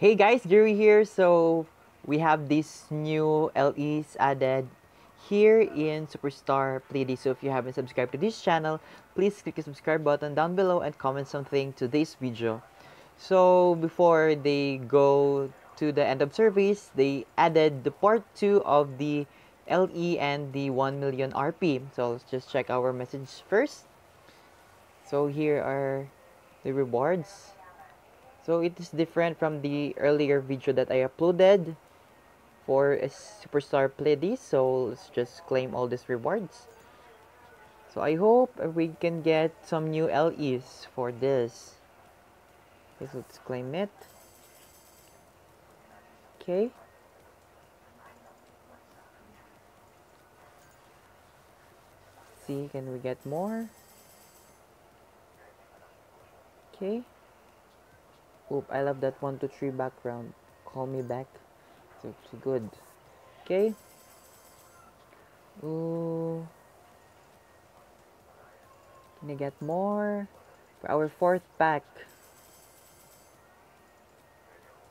Hey guys, Gary here. So we have these new LEs added here in Superstar PLEDIS So if you haven't subscribed to this channel, please click the subscribe button down below and comment something to this video. So before they go to the end of service, they added the part 2 of the LE and the 1 million RP. So let's just check our message first. So here are the rewards. So it is different from the earlier video that I uploaded for a superstar PLEDIS. So let's just claim all these rewards. So I hope we can get some new LEs for this. Okay, so let's claim it. Okay. See, can we get more? Okay. Oop, I love that 1, 2, 3 background. Call me back. It's good. Okay. Ooh. Can I get more? For our fourth pack.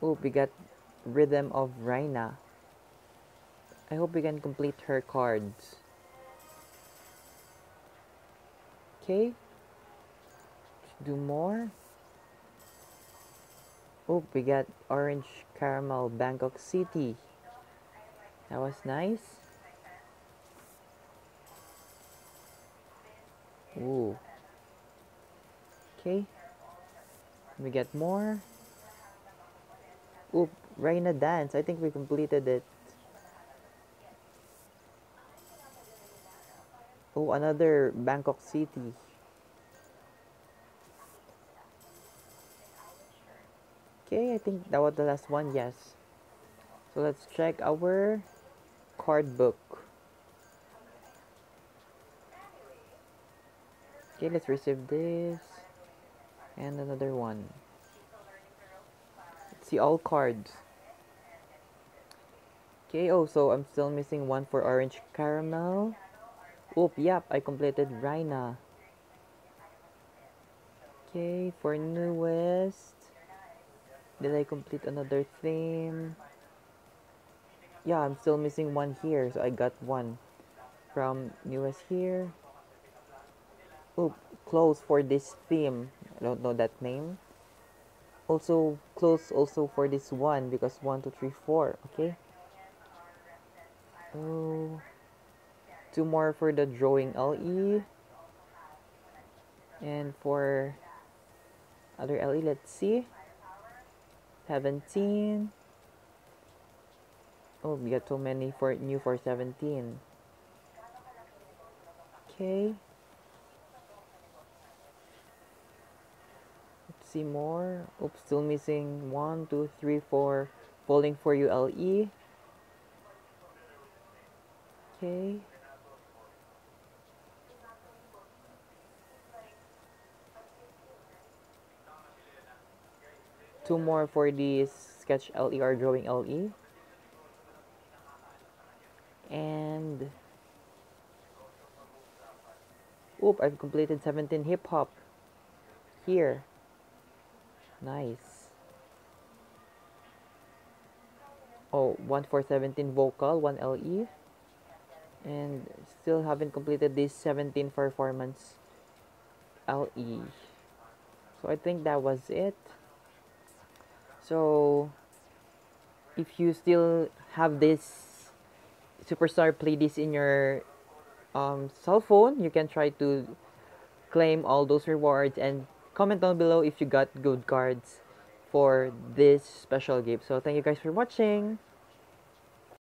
Ooh, we got Rhythm of Raina. I hope we can complete her cards. Okay. Let's do more. Oh, we got orange caramel Bangkok City. That was nice. Ooh. Okay. We get more. Oop, Raina Dance. I think we completed it. Oh, another Bangkok City. Okay, I think that was the last one, yes. So let's check our card book. Okay, let's receive this. And another one. Let's see all cards. Okay, oh, so I'm still missing one for orange caramel. Oop, yep, I completed Raina. Okay, for NU'EST. Did I complete another theme? Yeah, I'm still missing one here, so I got one from NU'EST here. Oh, close for this theme. I don't know that name. Also, close also for this one because one, two, three, four. Okay. Oh, two more for the drawing LE. And for other LE, let's see. 17 oh we got too many for new for 17 okay. Let's see more. Oops still missing. One two three four. Falling for you LE okay two more for the sketch LE or drawing LE. And oop, I've completed 17 hip hop here. Nice. Oh, one for 17 vocal, one LE. And still haven't completed this 17 performance LE. So I think that was it so if you still have this superstar PLEDIS in your um, cell phone you can try to claim all those rewards and comment down below if you got good cards for this special gift. So thank you guys for watching